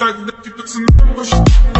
Когда ты пацаны посчитают